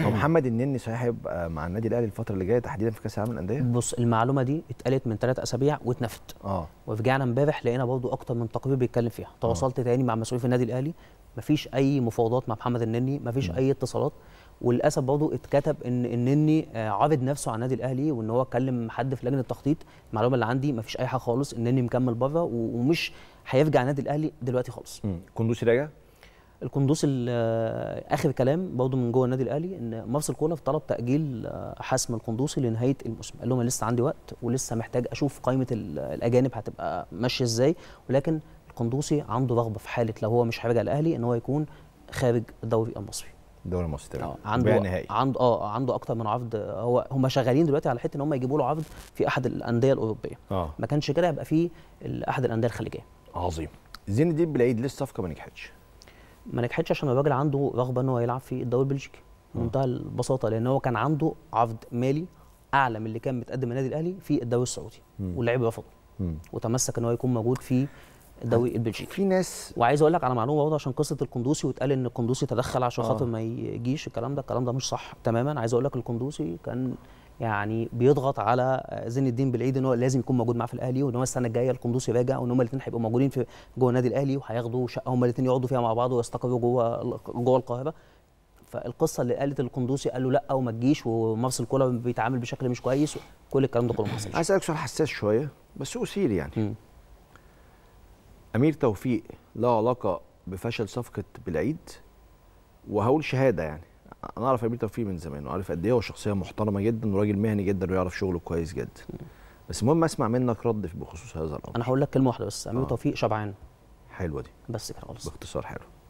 هو محمد النني صحيح هيبقى مع النادي الأهلي الفترة اللي جاية تحديدا في كأس العالم للأندية؟ بص المعلومة دي اتقالت من ثلاث أسابيع واتنفت. آه. ورجعنا امبارح لقينا برضو أكتر من تقرير بيتكلم فيها. تواصلت تاني مع مسؤولين في النادي الأهلي. مفيش أي مفاوضات مع محمد النني مفيش أي اتصالات. وللأسف برضو اتكتب إن النني آه، عارض نفسه على النادي الأهلي وإن هو كلم حد في لجنة التخطيط. المعلومة اللي عندي مفيش أي حاجة خالص النني مكمل بره ومش هيرجع النادي الأهلي دلوقتي خالص. كندوسي راجع؟ القندوسي ال- آه، آخر كلام برضه من جوه النادي الأهلي إن مارسيل كولر طلب تأجيل آه، حسم القندوسي لنهاية الموسم. قال لهم لسه عندي وقت ولسه محتاج أشوف قائمة ال- الأجانب هتبقى ماشية إزاي. ولكن القندوسي عنده رغبة في حالة لو هو مش هيرجع الأهلي إن هو يكون خارج الدوري المصري. الدوري المصري. آه، عنده نهائي. عنده آه عنده أكتر من عرض آه، هو هم شغالين دلوقتي على حتة إن هم يجيبوا له عرض في أحد الأندية الأوروبية. آه. ما كانش كده يبقى في أحد الأندية الخليجية. عظيم. زين الدين بالعيد لسه الصفقه ما نجحتش. ما نجحتش عشان الراجل عنده رغبة إن هو يلعب في الدوري البلجيكي بمنتهى البساطة لأن هو كان عنده عرض مالي أعلى من اللي كان متقدم النادي الأهلي في الدوري السعودي واللاعب رفضه. وتمسك إن هو يكون موجود في الدوري البلجيكي. في ناس وعايز أقول لك على معلومة برضه عشان قصة القندوسي واتقال إن القندوسي تدخل عشان آه. خاطر ما يجيش الكلام ده الكلام ده مش صح تماما. عايز أقول لك القندوسي كان يعني بيضغط على زين الدين بالعيد إن هو لازم يكون موجود معاه في الأهلي وإن هو السنة الجاية القندوسي راجع وإن هم الاثنين هيبقوا موجودين في جوه النادي الأهلي وهياخدوا شقة هم الاثنين يقعدوا فيها مع بعض ويستقروا جوه جوه القاهرة. فالقصة اللي قالت القندوسي قال له لأ وما تجيش ومارسيل كولر بيتعامل بشكل مش كويس كل الكلام ده كله ما حصلش. عايز أسألك سؤال حساس شوية بس اثير يعني. مم. أمير توفيق له علاقة بفشل صفقة بالعيد وهقول شهادة يعني. أنا أعرف أمير توفيق من زمان وعارف قد إيه هو شخصية محترمة جدا وراجل مهني جدا ويعرف شغله كويس جدا. بس المهم أسمع منك رد بخصوص هذا الأمر. أنا هقول لك كلمة واحدة بس. أمير آه. توفيق شبعان. حلوة دي. بس كده خلاص. باختصار حلو.